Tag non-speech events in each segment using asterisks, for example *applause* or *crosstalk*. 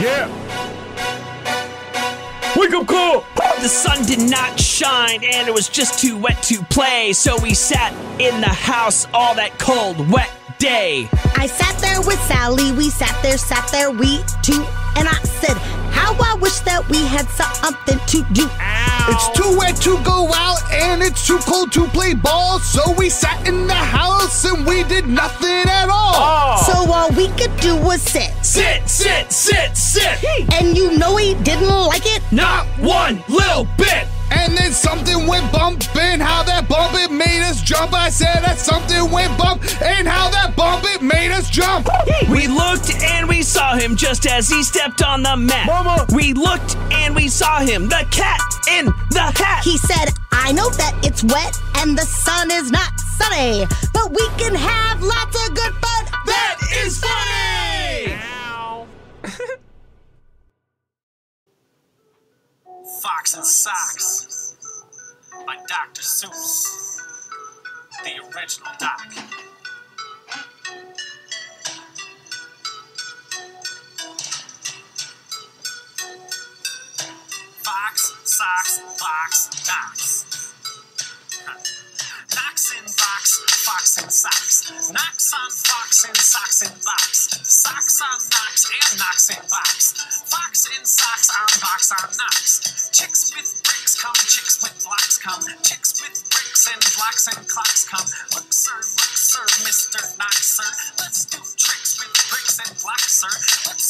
Yeah. Wake up call. The sun did not shine and it was just too wet to play, so we sat in the house all that cold, wet day. I sat there with Sally, we sat there, sat there, we two, and I said, How I wish that we had something to do. It's too wet to go out and it's too cold to play ball, so we sat in the house and we did nothing at all. So all we could do was sit. Sit, sit, sit, sit. And you know he didn't like it? Not one little bit. And then something went bump, and how that bump it made us jump. I said that something went bump, and how that bump it made us jump. We looked and we saw him just as he stepped on the mat. Mama. We looked and we saw him, the cat in the hat. He said, I know that it's wet and the sun is not sunny, but we can have lots of good fun. Is funny. *laughs* Fox and Socks by Dr. Seuss, the original doc. Fox, socks, box, knocks. Fox and socks. Knocks on fox and socks in box. Socks on knocks and knocks in box. Fox in socks on box on knocks. Chicks with bricks come, chicks with blocks come. Chicks with bricks and blocks and clocks come. Look, sir, look, sir, Mr. Knox, sir. Let's do tricks with bricks and blocks, sir. Let's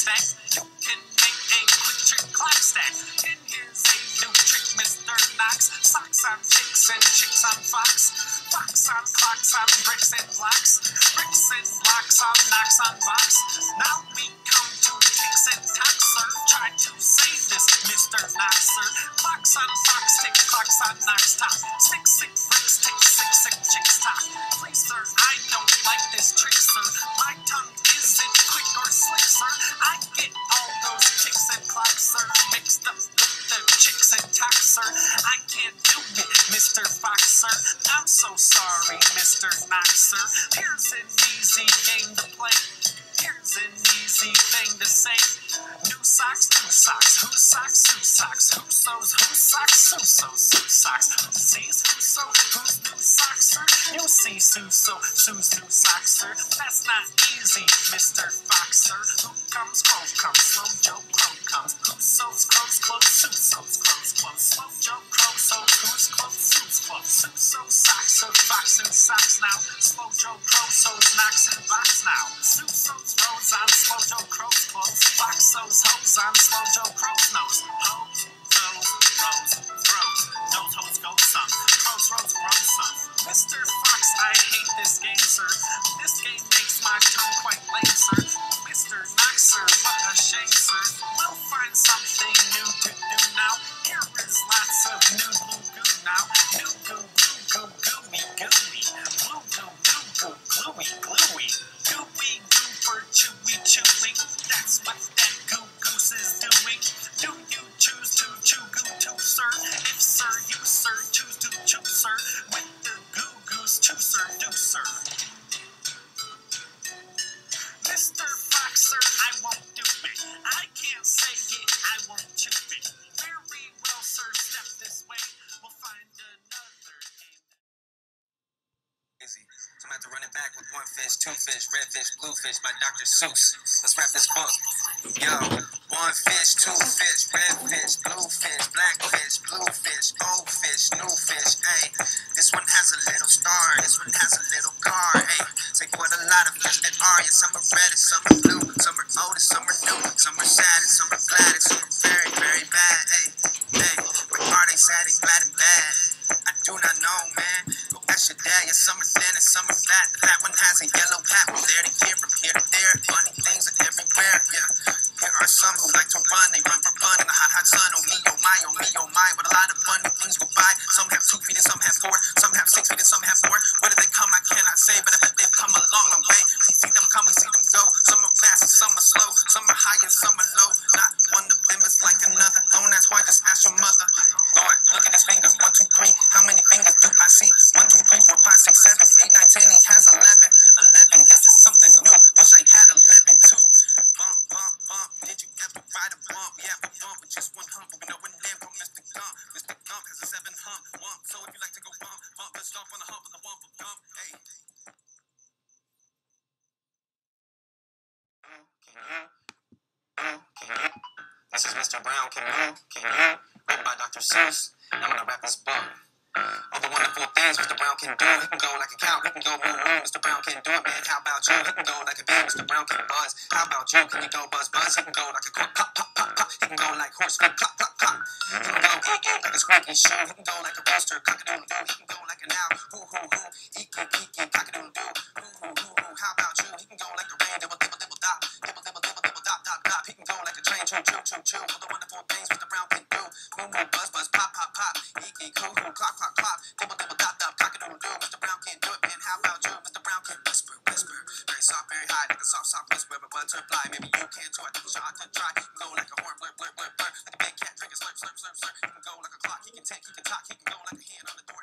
stack. You can make a quick trick clock stack. And here's a new trick, Mr. Knox. Socks on chicks and chicks on fox. Fox on clocks on bricks and blocks. Bricks and blocks on knocks on box. Now we come to ticks and tocks, sir. Try to save this, Mr. Knox, sir. Clocks on fox, tick clocks on knocks top. Stick, sick bricks, tick, sick, sick chicks Mr. Fox, sir. I'm so sorry, Mr. Knox, sir. Here's an easy game to play. Here's an easy thing to say. New socks, socks. Who socks, who socks. Who sews, who socks, who sews, who socks. Who sees, who sew, who's new socks, sir? You see Sue sew, Sue's new socks, sir. That's not easy, Mr. Fox, sir. Who comes, crow comes, slow Joe Crow comes. Who sews clothes, clothes, Sue sews clothes, clothes. Slow Joe Crow sews who's clothes, Sue's clothes. Sue sews socks, so fox and socks now. Slow Joe Crow sews knocks and box now. Sue two fish, red fish, blue fish by Dr. Seuss. Let's wrap this book. Yo, one fish, two fish, red fish, blue fish, black fish, blue fish, old fish, new fish. Hey, this one has a little star, my, oh me, oh my. But a lot of funny things go by. Some have two feet and some have four. Some have six feet and some have more. Where do they come? I cannot say, but This is Mr. Brown. Can you? Can you? Written by Dr. Seuss. I'm gonna rap this book. All the wonderful things Mr. Brown can do. He can go like a cow, he can go moo moo. Mr. Brown can do it, man. How about you? He can go like a bee. Mr. Brown can buzz. How about you? Can you go buzz buzz? He can go like a clock, pop pop pop. He can go like horse, clock clock clock. He can go eek eek like a squeaky shoe. He can go like a rooster, cock a doodle doo. He can go like an owl, hoo hoo hoo. Eek eek eek eek, cock a doodle doo. Hoo hoo hoo hoo. How about you? He can go like the rain, dibble dibble dibble dop, dibble dibble a train, choo choo choo choo. All the wonderful things Mr. Brown can do. Moo moo buzz buzz, pop pop pop. Eek eek hoo hoo, clock clock clock. Dibble dibble dop dop, cock a doodle doo. Mr. Brown can do it, man. How about you? Mr. Brown can whisper, whisper, very soft, very high, like a soft, soft whisper a butterfly. Maybe you can too. I think a shot to try. You can go like a horn, blur, blur, blur, blur. Like a big cat drinking slurp, slurp, slurp, slurp. You can go like a clock. He can take, he can talk. He can go like a hand on the door.